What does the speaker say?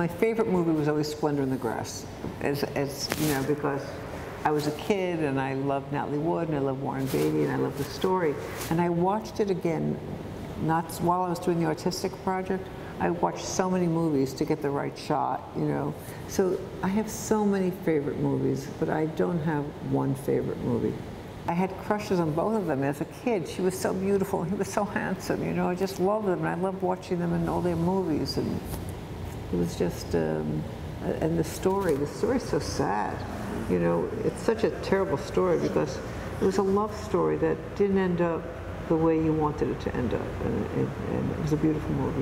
my favorite movie was always Splendor in the Grass, as, you know, because I was a kid and I loved Natalie Wood and I loved Warren Beatty and I loved the story. And I watched it again, not while I was doing the artistic project. I watched so many movies to get the right shot, you know. So I have so many favorite movies, but I don't have one favorite movie. I had crushes on both of them as a kid. She was so beautiful, he was so handsome, you know. I just loved them, and I loved watching them in all their movies. And it was just, um, and the story, the story's so sad. You know, it's such a terrible story because it was a love story that didn't end up the way you wanted it to end up. And, and, and it was a beautiful movie.